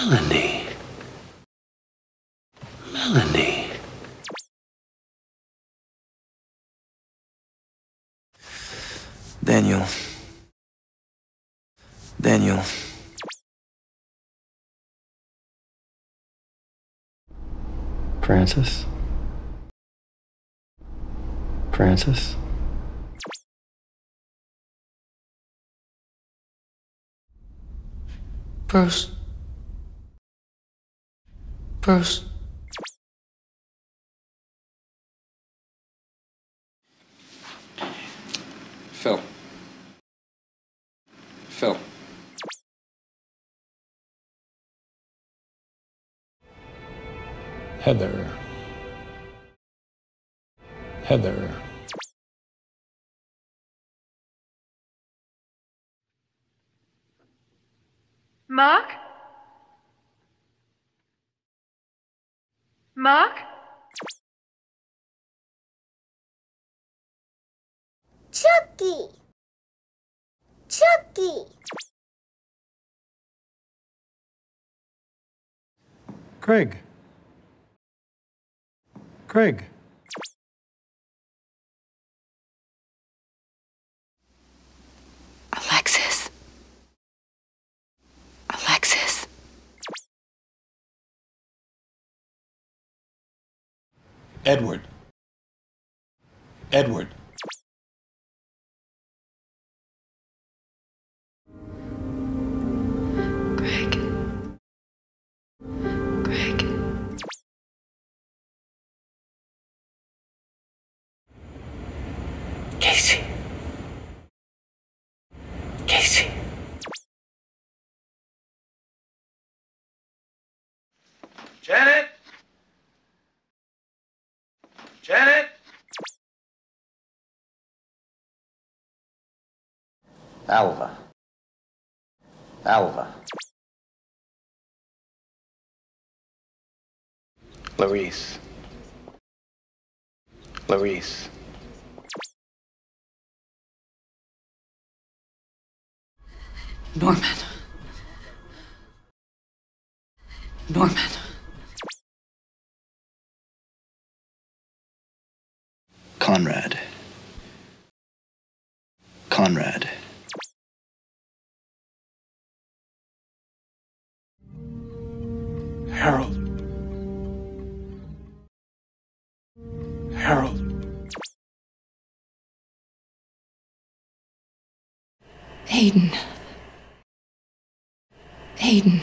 Melanie. Melanie. Daniel. Daniel. Francis. Francis. Bruce. Bruce. Phil. Phil. Heather. Heather. Mark? Mark? Chucky. Chucky. Craig. Craig. Edward. Edward. Greg. Greg. Casey. Casey. Janet? Janet? Alva. Alva. Larice. Larice. Norman. Norman. Conrad. Conrad. Harold. Harold. Hayden. Hayden.